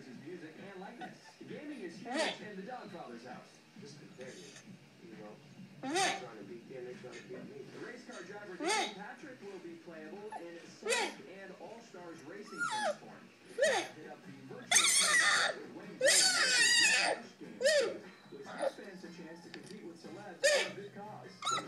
references music and likeness. Gaming is huge mm-hmm. in the Dogfather's house. This is very, you know, mm-hmm. they're trying to beat them, they're trying to beat me. The race car driver mm-hmm. Danica Patrick will be playable in Sonic and All Stars Racing transform. Hit up the virtual winning game. Gives fans a chance to compete with celebs for a good cause.